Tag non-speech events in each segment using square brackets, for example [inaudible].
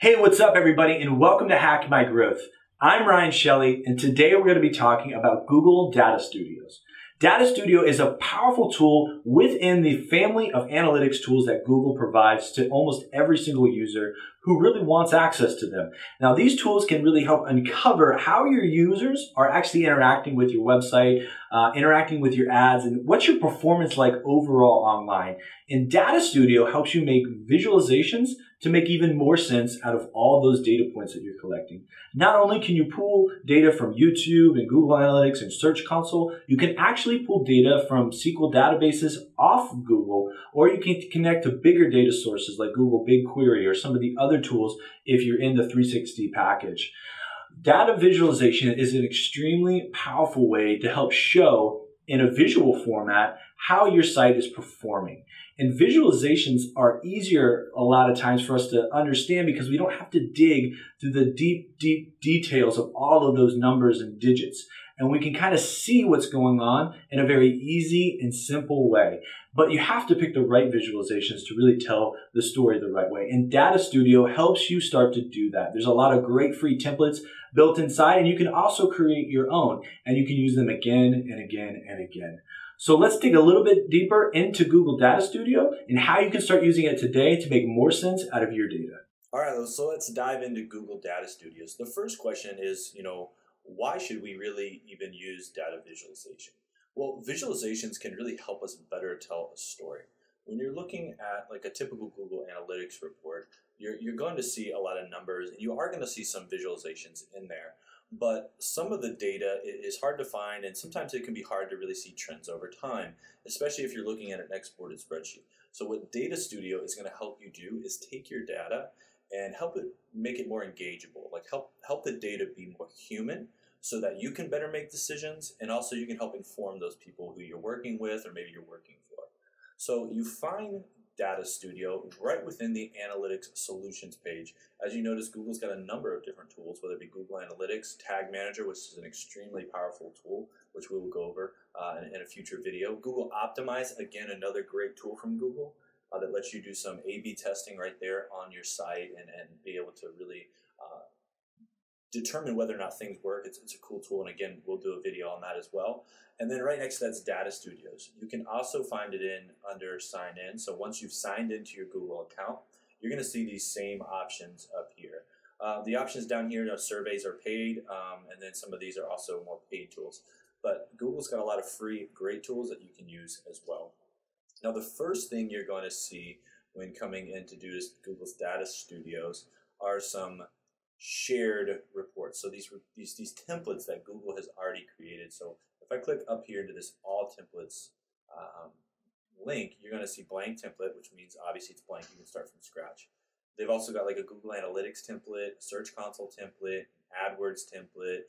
Hey, what's up, everybody, and welcome to Hack My Growth. I'm Ryan Shelley, and today we're going to be talking about Google Data Studios. Data Studio is a powerful tool within the family of analytics tools that Google provides to almost every single user who really wants access to them. Now, these tools can really help uncover how your users are actually interacting with your website, uh, interacting with your ads, and what's your performance like overall online. And Data Studio helps you make visualizations to make even more sense out of all those data points that you're collecting. Not only can you pull data from YouTube and Google Analytics and Search Console, you can actually pull data from SQL databases off Google, or you can connect to bigger data sources like Google BigQuery or some of the other tools if you're in the 360 package. Data visualization is an extremely powerful way to help show in a visual format how your site is performing. And visualizations are easier a lot of times for us to understand because we don't have to dig through the deep, deep details of all of those numbers and digits. And we can kind of see what's going on in a very easy and simple way. But you have to pick the right visualizations to really tell the story the right way. And Data Studio helps you start to do that. There's a lot of great free templates built inside, and you can also create your own, and you can use them again and again and again. So let's dig a little bit deeper into Google Data Studio and how you can start using it today to make more sense out of your data. All right, so let's dive into Google Data Studios. The first question is, you know, why should we really even use data visualization? Well, visualizations can really help us better tell a story. When you're looking at like a typical Google Analytics report, you're, you're going to see a lot of numbers and you are going to see some visualizations in there. But some of the data is hard to find and sometimes it can be hard to really see trends over time, especially if you're looking at an exported spreadsheet. So what Data Studio is going to help you do is take your data and help it make it more engageable, like help help the data be more human so that you can better make decisions and also you can help inform those people who you're working with or maybe you're working for. So you find Data Studio right within the Analytics Solutions page. As you notice, Google's got a number of different tools, whether it be Google Analytics, Tag Manager, which is an extremely powerful tool, which we will go over uh, in, in, a future video. Google Optimize, again, another great tool from Google uh, that lets you do some A-B testing right there on your site and, and be able to really uh, determine whether or not things work. It's, it's a cool tool, and again, we'll do a video on that as well. And then right next to that's Data Studios. You can also find it in under Sign In. So once you've signed into your Google account, you're going to see these same options up here. Uh, the options down here, you know, surveys are paid, um, and then some of these are also more paid tools. But Google's got a lot of free, great tools that you can use as well. Now, the first thing you're going to see when coming in to do this Google's Data Studios are some shared reports. So these, these, these templates that Google has already created. So if I click up here into this all templates um, link, you're going to see blank template, which means obviously it's blank. You can start from scratch. They've also got like a Google Analytics template, Search Console template, AdWords template,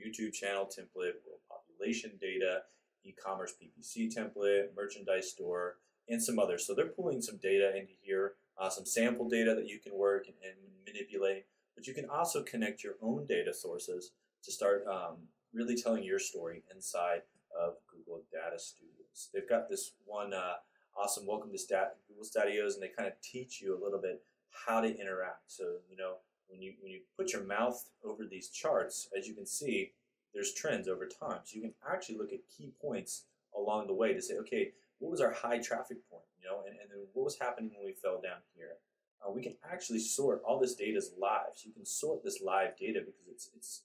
YouTube channel template, world population data, e-commerce PPC template, merchandise store, and some others. So they're pulling some data into here, uh, some sample data that you can work and, and manipulate but you can also connect your own data sources to start um, really telling your story inside of Google Data Studios. They've got this one uh, awesome welcome to Stat- Google Studios, and they kind of teach you a little bit how to interact. So you know when you when you put your mouth over these charts, as you can see, there's trends over time. So you can actually look at key points along the way to say, okay, what was our high traffic point? You know, and, and then what was happening when we fell down here? Uh, we can actually sort all this data is live. So you can sort this live data because it's it's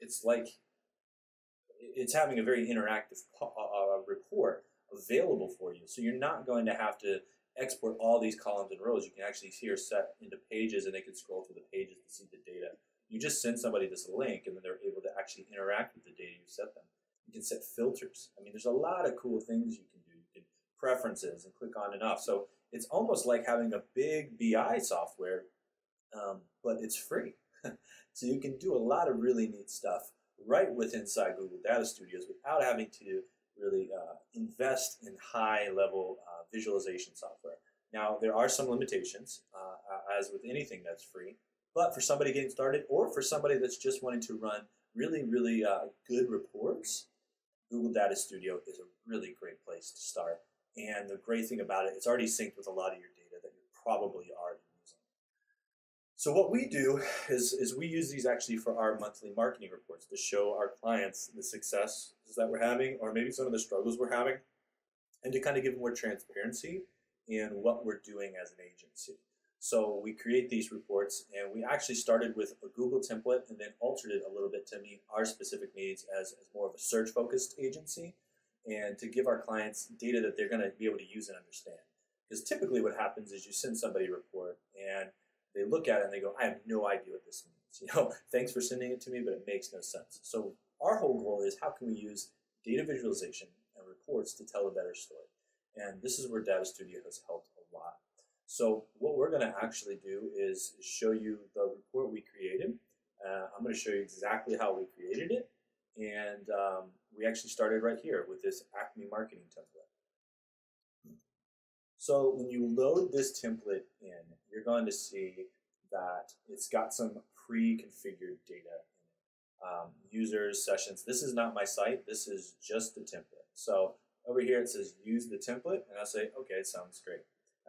it's like it's having a very interactive uh, uh, report available for you. So you're not going to have to export all these columns and rows. You can actually see here set into pages and they can scroll through the pages to see the data. You just send somebody this link and then they're able to actually interact with the data you set them. You can set filters. I mean, there's a lot of cool things you can do. You can preferences and click on and off. So it's almost like having a big BI software, um, but it's free. [laughs] so you can do a lot of really neat stuff right with inside Google Data Studios without having to really uh, invest in high level uh, visualization software. Now, there are some limitations, uh, as with anything that's free, but for somebody getting started or for somebody that's just wanting to run really, really uh, good reports, Google Data Studio is a really great place to start. And the great thing about it, it's already synced with a lot of your data that you're probably already using. So what we do is, is we use these actually for our monthly marketing reports to show our clients the successes that we're having or maybe some of the struggles we're having and to kind of give more transparency in what we're doing as an agency. So we create these reports and we actually started with a Google template and then altered it a little bit to meet our specific needs as, as more of a search focused agency and to give our clients data that they're going to be able to use and understand. Because typically what happens is you send somebody a report and they look at it and they go, I have no idea what this means. [laughs] You know, thanks for sending it to me, but it makes no sense. So our whole goal is how can we use data visualization and reports to tell a better story. And this is where Data Studio has helped a lot. So what we're going to actually do is show you the report we created. Uh, I'm going to show you exactly how we created it. And um, we actually started right here with this Acme marketing template. So when you load this template in, you're going to see that it's got some pre-configured data. Um, users, sessions. This is not my site. This is just the template. So over here it says use the template, and I say, okay, it sounds great.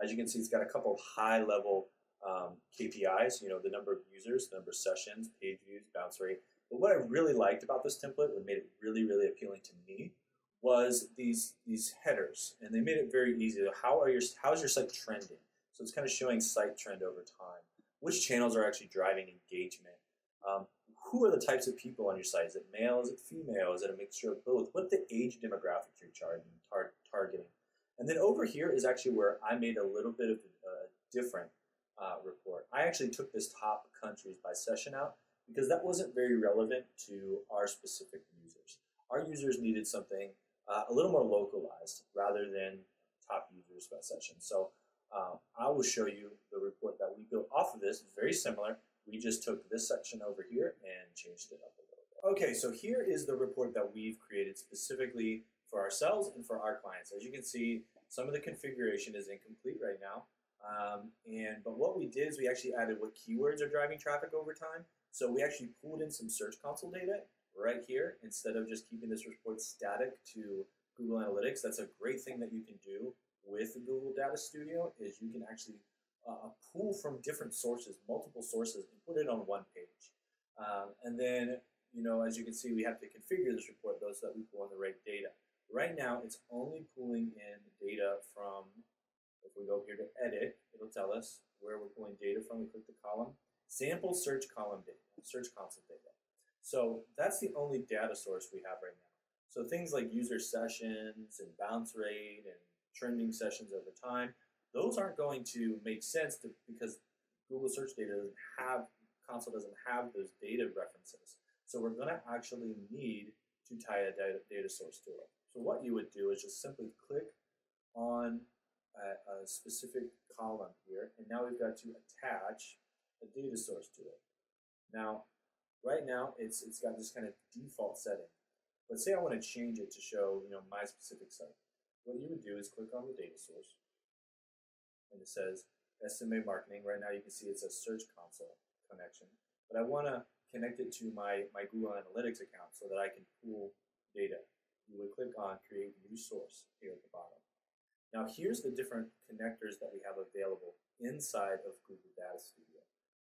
As you can see, it's got a couple of high level um, KPIs, you know, the number of users, the number of sessions, page views, bounce rate. But what I really liked about this template, what made it really, really appealing to me, was these these headers, and they made it very easy. How are your how's your site trending? So it's kind of showing site trend over time. Which channels are actually driving engagement? Um, who are the types of people on your site? Is it male? Is it female? Is it a mixture of both? What the age demographic you're targeting? Tar- targeting? And then over here is actually where I made a little bit of a different uh, report. I actually took this top countries by session out because that wasn't very relevant to our specific users. Our users needed something uh, a little more localized rather than top users by session. So um, I will show you the report that we built off of this. very similar. We just took this section over here and changed it up a little bit. Okay, so here is the report that we've created specifically for ourselves and for our clients. As you can see, some of the configuration is incomplete right now. Um, and but what we did is we actually added what keywords are driving traffic over time. So we actually pulled in some Search Console data right here instead of just keeping this report static to Google Analytics. That's a great thing that you can do with Google Data Studio is you can actually uh, pull from different sources, multiple sources, and put it on one page. Um, and then, you know, as you can see, we have to configure this report though so that we pull in the right data. Right now, it's only pulling in data from, if we go here to edit, it'll tell us where we're pulling data from. We click the column, sample search column data, search console data. So that's the only data source we have right now. So things like user sessions and bounce rate and trending sessions over time, those aren't going to make sense to, because Google search data doesn't have, console doesn't have those data references. So we're going to actually need to tie a data, data source to it. So what you would do is just simply click on a, a specific column here, and now we've got to attach a data source to it. Now, right now, it's, it's got this kind of default setting. But say I want to change it to show you know my specific site. What you would do is click on the data source, and it says SMA marketing. Right now, you can see it's a Search Console connection, but I want to connect it to my, my Google Analytics account so that I can pull data. You would click on Create New Source here at the bottom. Now, here's the different connectors that we have available inside of Google Data Studio.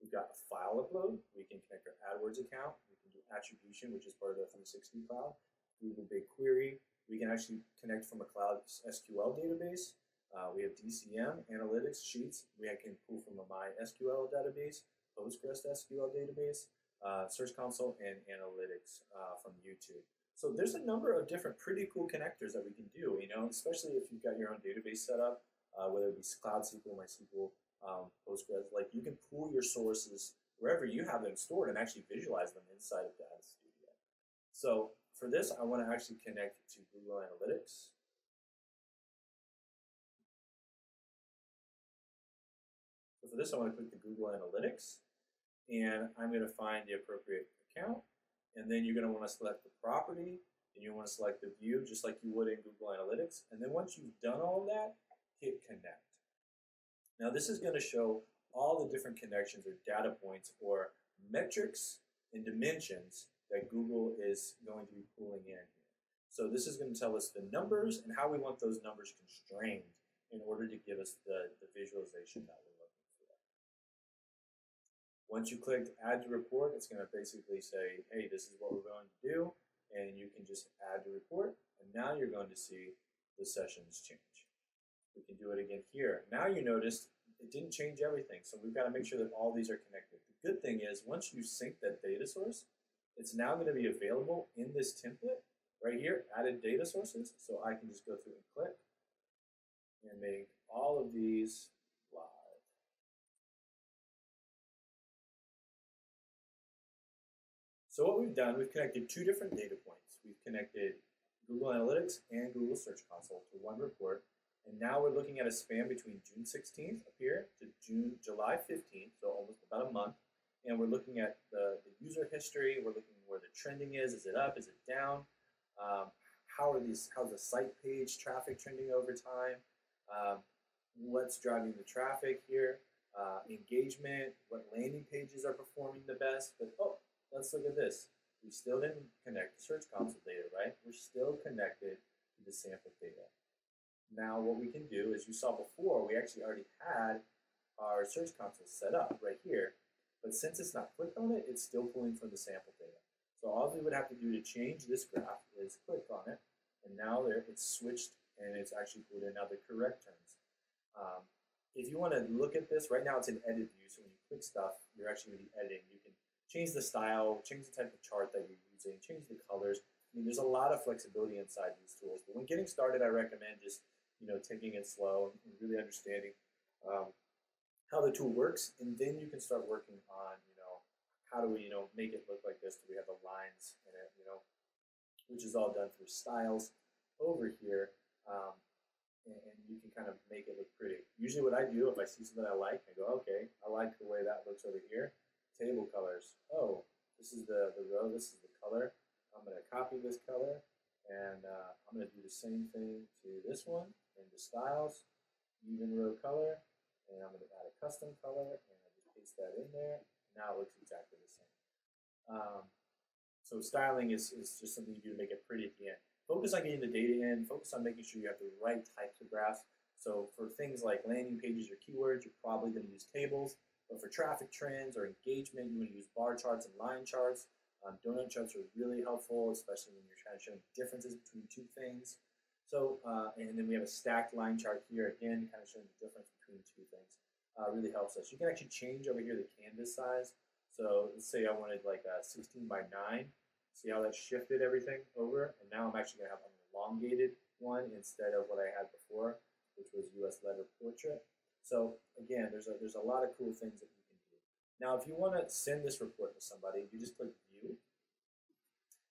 We've got file upload. We can connect our AdWords account. We can do attribution, which is part of the 360 cloud. Google BigQuery, we can actually connect from a cloud SQL database. Uh, we have DCM, analytics, sheets. We can pull from a MySQL database, Postgres SQL database, uh, Search Console, and analytics uh, from YouTube. So there's a number of different pretty cool connectors that we can do, you know, especially if you've got your own database set up, uh, whether it be Cloud SQL, MySQL, um, Postgres, like you can pull your sources wherever you have them stored and actually visualize them inside of Data Studio. So for this, I want to actually connect to Google Analytics. So for this, I want to click the Google Analytics, and I'm going to find the appropriate account, and then you're going to want to select the property, and you want to select the view just like you would in Google Analytics. And then once you've done all that, hit connect. Now this is going to show all the different connections or data points or metrics and dimensions that Google is going to be pulling in. So this is going to tell us the numbers and how we want those numbers constrained in order to give us the, the visualization that we're looking for. Once you click add to report, it's going to basically say, hey, this is what we're going to do, and you can just add to report, and now you're going to see the sessions change. We can do it again here. Now you notice it didn't change everything, so we've got to make sure that all these are connected. The good thing is once you sync that data source, it's now going to be available in this template right here, added data sources. So I can just go through and click and make all of these live. So what we've done, we've connected two different data points. We've connected Google Analytics and Google Search Console to one report. And now we're looking at a span between June 16th up here to June, July 15th, so almost about a month. And we're looking at the, the user history. We're looking where the trending is. Is it up? Is it down? Um, how are these? How's the site page traffic trending over time? Um, what's driving the traffic here? Uh, engagement. What landing pages are performing the best? But oh, let's look at this. We still didn't connect the Search Console data, right? We're still connected to the sample data. Now, what we can do, as you saw before, we actually already had our Search Console set up right here. But since it's not clicked on it, it's still pulling from the sample data. So all we would have to do to change this graph is click on it, and now there it's switched and it's actually put in now the correct terms. Um, if you want to look at this, right now it's in edit view, so when you click stuff, you're actually going to be editing. You can change the style, change the type of chart that you're using, change the colors. I mean, there's a lot of flexibility inside these tools, but when getting started, I recommend just you know taking it slow and really understanding um, how the tool works, and then you can start working on you know how do we, you know, make it look like this? Do we have the lines in it, you know, which is all done through styles over here. Um, and, and, you can kind of make it look pretty. Usually what I do, if I see something I like, I go, okay, I like the way that looks over here. Table colors. Oh, this is the, the row, this is the color. I'm going to copy this color, and uh, I'm going to do the same thing to this one, into styles, even row color, and I'm going to add a custom color, and I just paste that in there now it looks exactly the same. Um, so styling is, is just something you do to make it pretty at the end. Focus on getting the data in, focus on making sure you have the right types of graphs. So for things like landing pages or keywords, you're probably going to use tables. But for traffic trends or engagement, you want to use bar charts and line charts. Um, donut charts are really helpful, especially when you're trying to show differences between two things. So, uh, and then we have a stacked line chart here, again, kind of showing the difference between two things uh, really helps us. You can actually change over here the canvas size. So let's say I wanted like a 16 by 9. See how that shifted everything over? And now I'm actually going to have an elongated one instead of what I had before, which was US letter portrait. So again, there's a, there's a lot of cool things that you. Now, if you want to send this report to somebody, you just click View.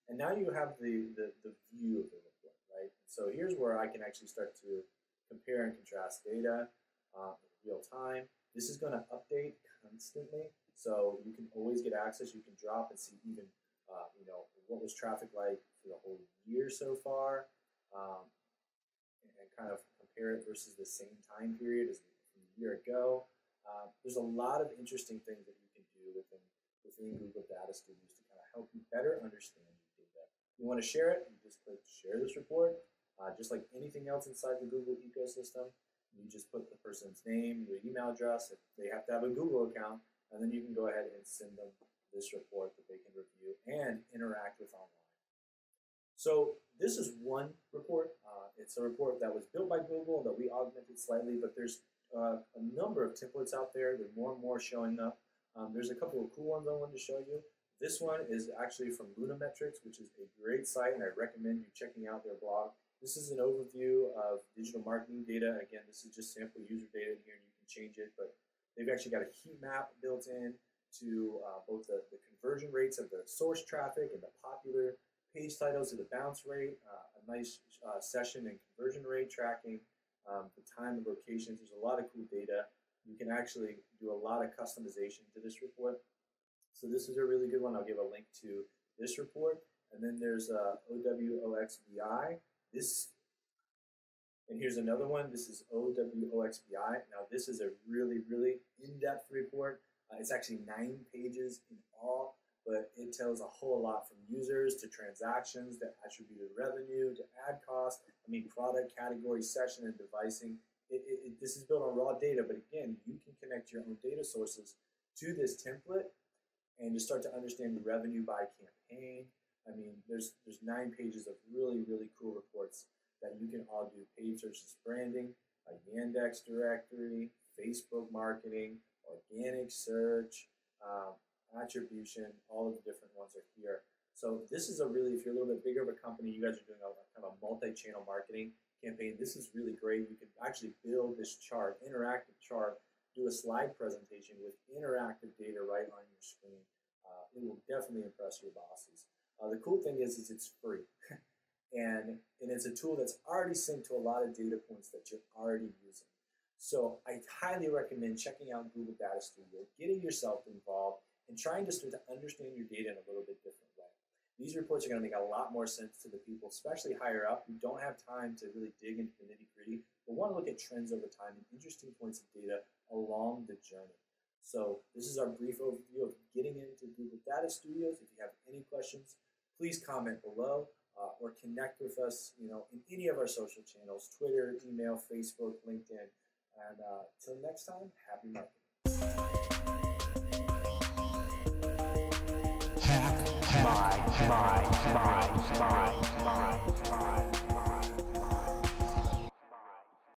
And now you have the, the, the view of the report, right? So here's where I can actually start to compare and contrast data uh, in real time. This is going to update constantly, so you can always get access. You can drop and see even, uh, you know, what was traffic like for the whole year so far, um, and, and, kind of compare it versus the same time period as a year ago. Uh, there's a lot of interesting things that you can do within within Google Data Studios to kind of help you better understand your data. You want to share it, you just click share this report. Uh, just like anything else inside the Google ecosystem, you just put the person's name, your email address, if they have to have a Google account, and then you can go ahead and send them this report that they can review and interact with online. So this is one report. Uh, it's a report that was built by Google that we augmented slightly, but there's uh, a number of templates out there. There are more and more showing up. Um, there's a couple of cool ones I wanted to show you. This one is actually from Lunametrics, which is a great site, and I recommend you checking out their blog. This is an overview of digital marketing data. Again, this is just sample user data in here, and you can change it, but they've actually got a heat map built in to uh, both the, the, conversion rates of the source traffic and the popular page titles to the bounce rate, uh, a nice uh, session and conversion rate tracking, um, the time and locations. There's a lot of cool data. You can actually do a lot of customization to this report. So this is a really good one. I'll give a link to this report. And then there's uh, OWOX BI, this, and here's another one. This is OWOX BI. Now, this is a really, really in-depth report. Uh, it's actually nine pages in all. but it tells a whole lot from users to transactions to attributed revenue to ad costs. I mean, product, category, session, and devising. It, it, it, this is built on raw data, but again, you can connect your own data sources to this template and just start to understand revenue by campaign. I mean, there's there's nine pages of really really cool reports that you can all do: paid search branding, a Yandex directory, Facebook marketing, organic search, um, attribution. All of the different ones are here. So this is a really, if you're a little bit bigger of a company, you guys are doing a kind of a multi-channel marketing campaign. This is really great. You can actually build this chart, interactive chart, do a slide presentation with interactive data right on your screen. Uh, it will definitely impress your bosses. Uh, the cool thing is, is it's free. [laughs] and, and it's a tool that's already synced to a lot of data points that you're already using. So I highly recommend checking out Google Data Studio, getting yourself involved, and trying to start to understand your data in a little bit different. These reports are going to make a lot more sense to the people, especially higher up, who don't have time to really dig into the nitty gritty, but want to look at trends over time and interesting points of data along the journey. So this is our brief overview of getting into Google Data Studios. If you have any questions, please comment below uh, or connect with us, you know, in any of our social channels, Twitter, email, Facebook, LinkedIn. And uh, till next time, happy marketing. My, my, my, my, my.